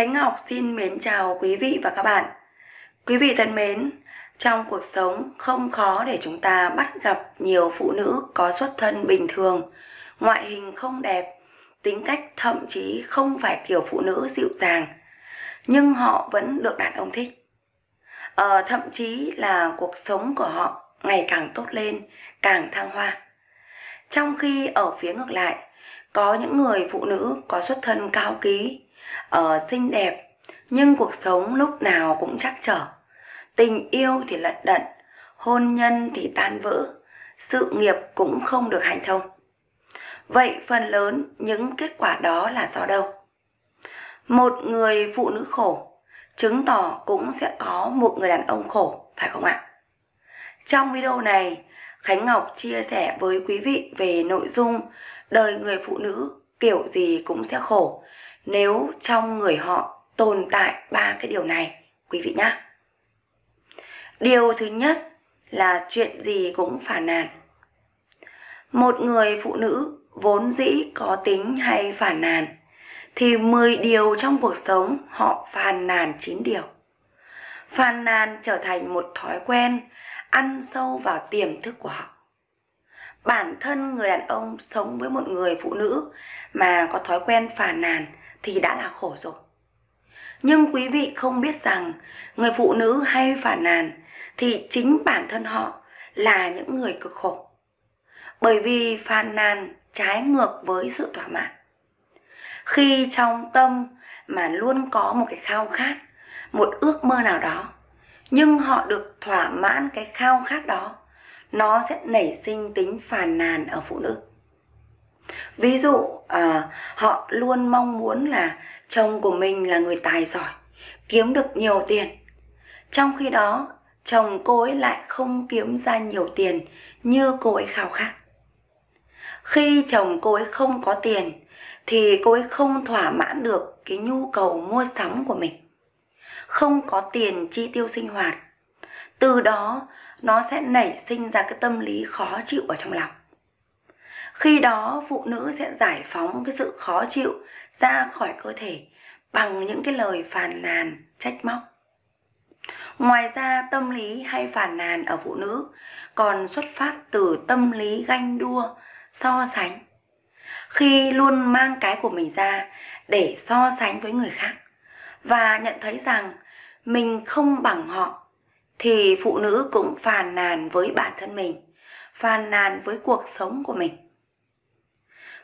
Khánh Ngọc xin mến chào quý vị và các bạn. Quý vị thân mến, trong cuộc sống không khó để chúng ta bắt gặp nhiều phụ nữ có xuất thân bình thường, ngoại hình không đẹp, tính cách thậm chí không phải kiểu phụ nữ dịu dàng, nhưng họ vẫn được đàn ông thích. Ờ, thậm chí là cuộc sống của họ ngày càng tốt lên, càng thăng hoa. Trong khi ở phía ngược lại, có những người phụ nữ có xuất thân cao ký, uh, xinh đẹp. Nhưng cuộc sống lúc nào cũng chắc trở. Tình yêu thì lận đận hôn nhân thì tan vỡ. Sự nghiệp cũng không được hanh thông. Vậy phần lớn những kết quả đó là do đâu? Một người phụ nữ khổ chứng tỏ cũng sẽ có một người đàn ông khổ phải không ạ? Trong video này khánh ngọc chia sẻ với quý vị về nội dung đời người phụ nữ kiểu gì cũng sẽ khổ nếu trong người họ tồn tại ba cái điều này, quý vị nhé điều thứ nhất là chuyện gì cũng phản nàn một người phụ nữ vốn dĩ có tính hay phản nàn, thì 10 điều trong cuộc sống họ phàn nàn 9 điều. Phàn nàn trở thành một thói quen ăn sâu vào tiềm thức của họ. Bản thân người đàn ông sống với một người phụ nữ mà có thói quen phàn nàn thì đã là khổ rồi. Nhưng quý vị không biết rằng người phụ nữ hay phản nàn thì chính bản thân họ là những người cực khổ. Bởi vì phàn nàn trái ngược với sự thỏa mãn. Khi trong tâm mà luôn có một cái khao khát, một ước mơ nào đó, nhưng họ được thỏa mãn cái khao khát đó, nó sẽ nảy sinh tính phàn nàn ở phụ nữ. Ví dụ à, họ luôn mong muốn là chồng của mình là người tài giỏi kiếm được nhiều tiền. Trong khi đó chồng cô ấy lại không kiếm ra nhiều tiền như cô ấy khao khát. Khi chồng cô ấy không có tiền thì cô ấy không thỏa mãn được cái nhu cầu mua sắm của mình. Không có tiền chi tiêu sinh hoạt. Từ đó nó sẽ nảy sinh ra cái tâm lý khó chịu ở trong lòng. Khi đó, phụ nữ sẽ giải phóng cái sự khó chịu ra khỏi cơ thể bằng những cái lời phàn nàn, trách móc. Ngoài ra, tâm lý hay phàn nàn ở phụ nữ còn xuất phát từ tâm lý ganh đua, so sánh. Khi luôn mang cái của mình ra để so sánh với người khác và nhận thấy rằng mình không bằng họ thì phụ nữ cũng phàn nàn với bản thân mình, phàn nàn với cuộc sống của mình.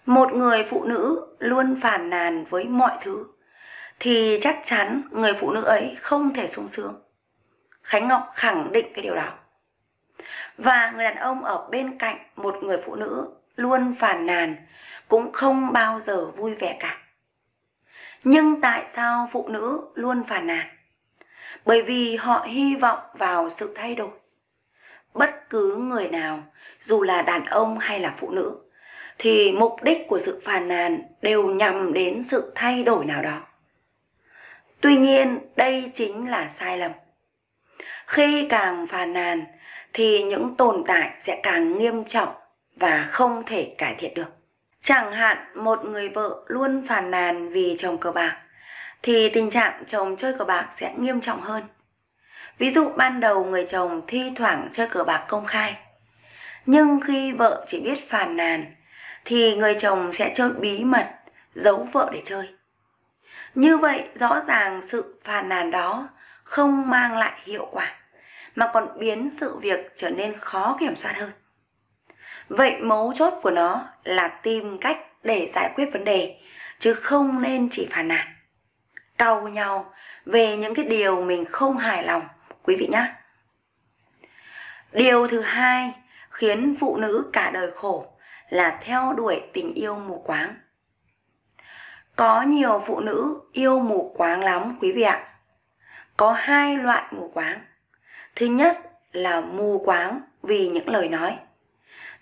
Một người phụ nữ luôn phàn nàn với mọi thứ, thì chắc chắn người phụ nữ ấy không thể sung sướng. Khánh ngọc khẳng định cái điều đó. Và người đàn ông ở bên cạnh một người phụ nữ luôn phàn nàn cũng không bao giờ vui vẻ cả. Nhưng tại sao phụ nữ luôn phàn nàn? Bởi vì họ hy vọng vào sự thay đổi. Bất cứ người nào, dù là đàn ông hay là phụ nữ, thì mục đích của sự phàn nàn đều nhằm đến sự thay đổi nào đó. Tuy nhiên, đây chính là sai lầm. Khi càng phàn nàn, thì những tồn tại sẽ càng nghiêm trọng và không thể cải thiện được. Chẳng hạn, một người vợ luôn phàn nàn vì chồng cờ bạc thì tình trạng chồng chơi cờ bạc sẽ nghiêm trọng hơn. Ví dụ ban đầu người chồng thi thoảng chơi cờ bạc công khai, nhưng khi vợ chỉ biết phàn nàn thì người chồng sẽ chơi bí mật, giấu vợ để chơi. Như vậy, rõ ràng sự phàn nàn đó không mang lại hiệu quả, mà còn biến sự việc trở nên khó kiểm soát hơn. Vậy mấu chốt của nó là tìm cách để giải quyết vấn đề, chứ không nên chỉ phàn nàn cau nhau về những cái điều mình không hài lòng quý vị nhé điều thứ hai khiến phụ nữ cả đời khổ là theo đuổi tình yêu mù quáng. Có nhiều phụ nữ yêu mù quáng lắm quý vị ạ. Có hai loại mù quáng. Thứ nhất là mù quáng vì những lời nói.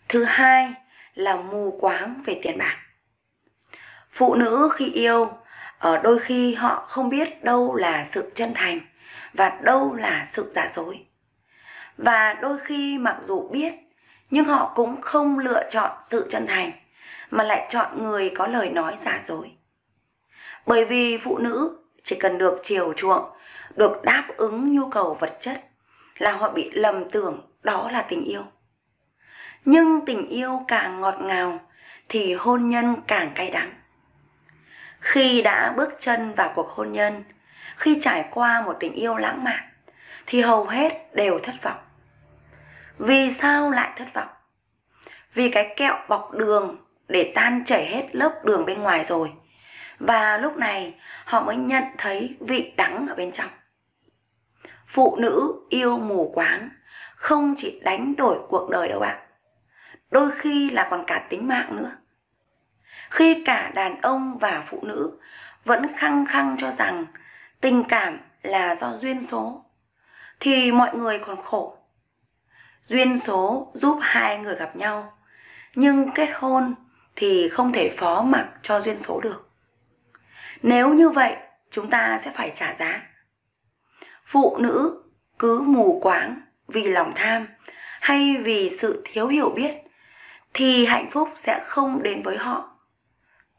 Thứ hai là mù quáng về tiền bạc. Phụ nữ khi yêu, Ờ, đôi khi họ không biết đâu là sự chân thành và đâu là sự giả dối. Và đôi khi mặc dù biết nhưng họ cũng không lựa chọn sự chân thành mà lại chọn người có lời nói giả dối bởi vì phụ nữ chỉ cần được chiều chuộng, được đáp ứng nhu cầu vật chất là họ bị lầm tưởng đó là tình yêu. Nhưng tình yêu càng ngọt ngào thì hôn nhân càng cay đắng. Khi đã bước chân vào cuộc hôn nhân, khi trải qua một tình yêu lãng mạn thì hầu hết đều thất vọng. Vì sao lại thất vọng? Vì cái kẹo bọc đường để tan chảy hết lớp đường bên ngoài rồi. Và lúc này họ mới nhận thấy vị đắng ở bên trong. Phụ nữ yêu mù quáng không chỉ đánh đổi cuộc đời đâu bạn. Đôi khi là còn cả tính mạng nữa. Khi cả đàn ông và phụ nữ vẫn khăng khăng cho rằng tình cảm là do duyên số thì mọi người còn khổ. Duyên số giúp hai người gặp nhau, nhưng kết hôn thì không thể phó mặc cho duyên số được. Nếu như vậy, chúng ta sẽ phải trả giá. Phụ nữ cứ mù quáng vì lòng tham hay vì sự thiếu hiểu biết thì hạnh phúc sẽ không đến với họ.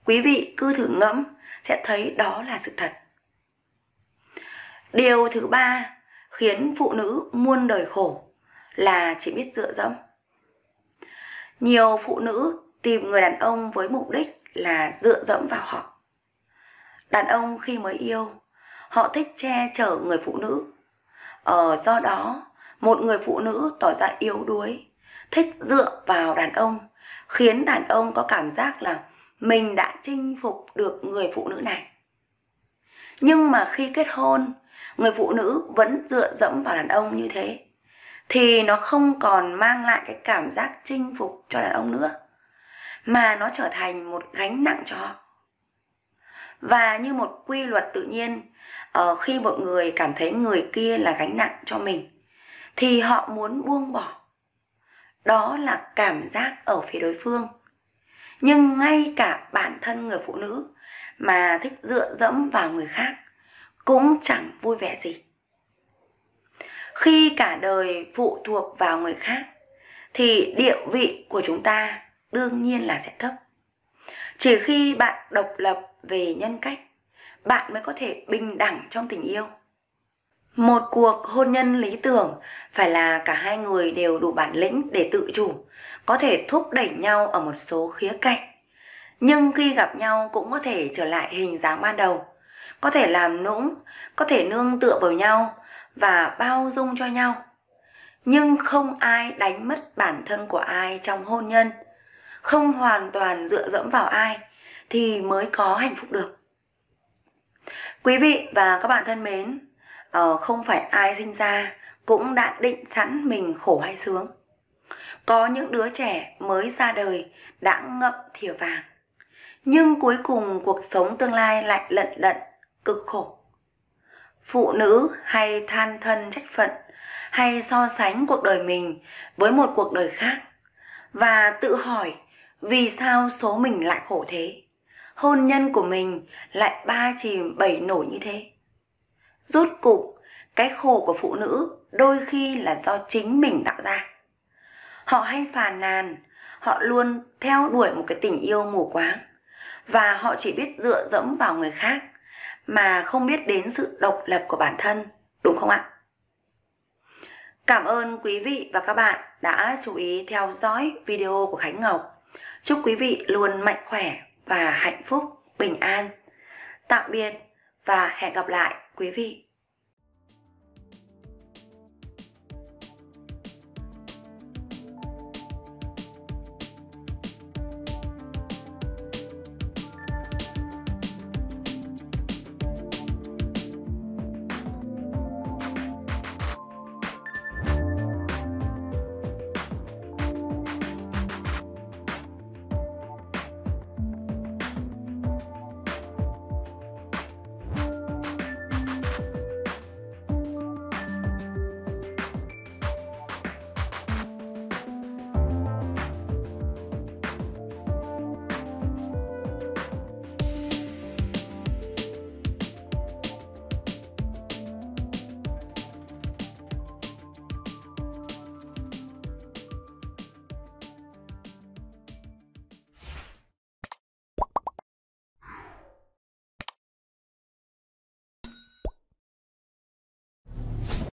Quý vị cứ thử ngẫm sẽ thấy đó là sự thật. Điều thứ ba khiến phụ nữ muôn đời khổ là chỉ biết dựa dẫm. Nhiều phụ nữ tìm người đàn ông với mục đích là dựa dẫm vào họ. Đàn ông khi mới yêu, họ thích che chở người phụ nữ. Ở do đó, một người phụ nữ tỏ ra yếu đuối, thích dựa vào đàn ông, khiến đàn ông có cảm giác là mình đã chinh phục được người phụ nữ này. Nhưng mà khi kết hôn, người phụ nữ vẫn dựa dẫm vào đàn ông như thế thì nó không còn mang lại cái cảm giác chinh phục cho đàn ông nữa mà nó trở thành một gánh nặng cho họ. Và như một quy luật tự nhiên ờ, khi một người cảm thấy người kia là gánh nặng cho mình thì họ muốn buông bỏ. Đó là cảm giác ở phía đối phương nhưng ngay cả bản thân người phụ nữ mà thích dựa dẫm vào người khác cũng chẳng vui vẻ gì. Khi cả đời phụ thuộc vào người khác, thì địa vị của chúng ta đương nhiên là sẽ thấp. Chỉ khi bạn độc lập về nhân cách, bạn mới có thể bình đẳng trong tình yêu một cuộc hôn nhân lý tưởng, phải là cả hai người đều đủ bản lĩnh để tự chủ, có thể thúc đẩy nhau ở một số khía cạnh. Nhưng khi gặp nhau cũng có thể trở lại hình dáng ban đầu, có thể làm nũng, có thể nương tựa vào nhau và bao dung cho nhau. Nhưng không ai đánh mất bản thân của ai trong hôn nhân, không hoàn toàn dựa dẫm vào ai thì mới có hạnh phúc được. Quý vị và các bạn thân mến uh, không phải ai sinh ra cũng đã định sẵn mình khổ hay sướng. Có những đứa trẻ mới ra đời đã ngậm thìa vàng nhưng cuối cùng cuộc sống tương lai lại lận đận cực khổ. Phụ nữ hay than thân trách phận hay so sánh cuộc đời mình với một cuộc đời khác và tự hỏi vì sao số mình lại khổ thế? Hôn nhân của mình lại ba chìm bảy nổi như thế? Rốt cục, cái khổ của phụ nữ đôi khi là do chính mình tạo ra. Họ hay phàn nàn, họ luôn theo đuổi một cái tình yêu mù quáng, và họ chỉ biết dựa dẫm vào người khác mà không biết đến sự độc lập của bản thân, đúng không ạ? Cảm ơn quý vị và các bạn đã chú ý theo dõi video của khánh ngọc. Chúc quý vị luôn mạnh khỏe và hạnh phúc, bình an. Tạm biệt và hẹn gặp lại quý vị